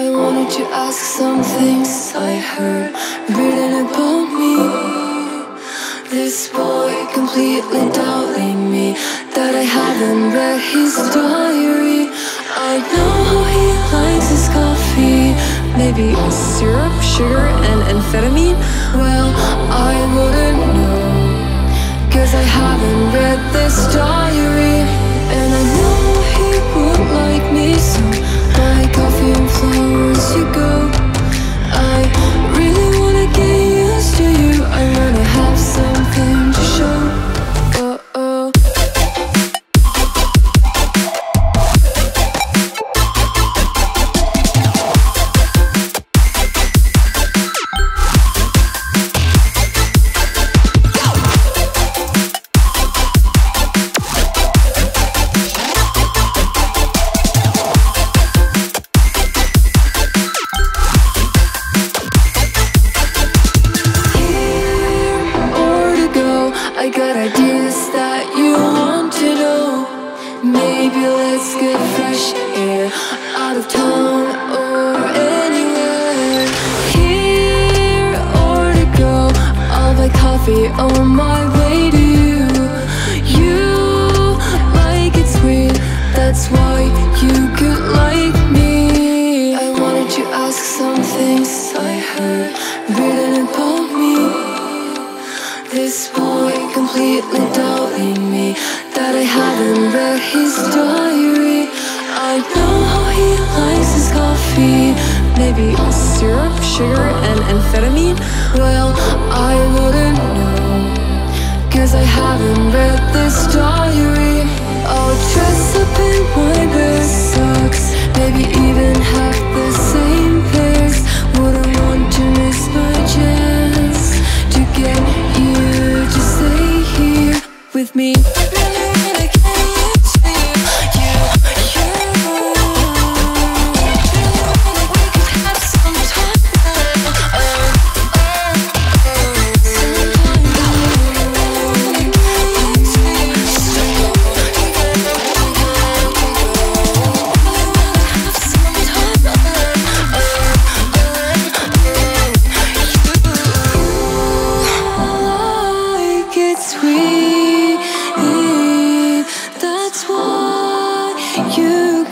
I wanted to ask some things I heard written about me. This boy completely doubting me that I haven't read his diary. I know how he likes his coffee, maybe syrup, sugar, and amphetamine. Well, I wouldn't let's get fresh air out of town or anywhere. Here or to go, I'll buy coffee on my way to you. You like it sweet, that's why you could like me. I wanted to ask some things I heard written about me. This boy completely doubting me that I haven't read his diary. I know he likes his coffee, maybe syrup, sugar, and amphetamine. Well, I wouldn't know, cause I haven't read this diary. I'll dress up in my best socks, maybe even have the same pairs. Wouldn't want to miss my chance to get you to stay here with me.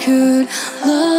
could love.